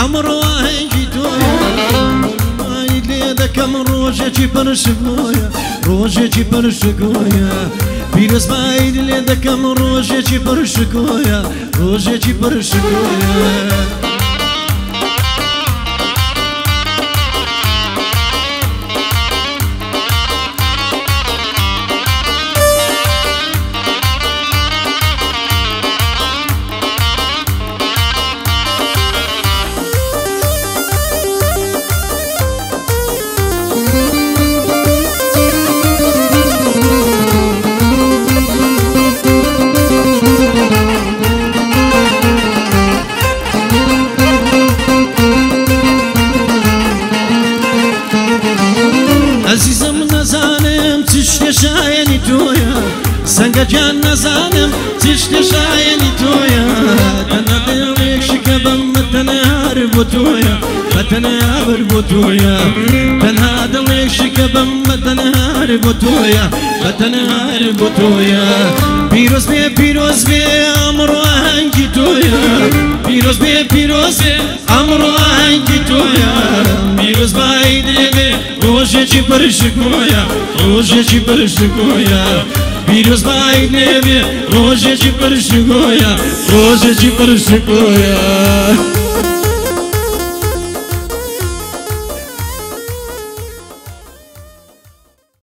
عمر واجدو ويلي ذاك روجي برشقويا روجي برشقويا بيرس ما يلي ذاك روجي برشقويا روجي برشقويا سەنگەجان نەزانم چ شتێ شایەنی تۆیە تەنە دڵێکشکە بەم بەتەنەهار بۆ تۆیە بەتەنەهار بۆ تۆیە تەنها دڵێکشکە بەم بەتەنەهار بۆ تۆیە بەتەنەهار بۆ تۆیە پیرۆز بێ پیرۆز بێ ئەمڕۆ هەنگی تۆیە پیرۆز بێ پیرۆز بێ ئەمڕۆ هەنگی تۆیە پیرۆز بای دێبێ ڕۆژێکی پەرشکۆیە ڕۆژێکی Biruzbaj gnevje, rože de prši goja, rože ti prši goja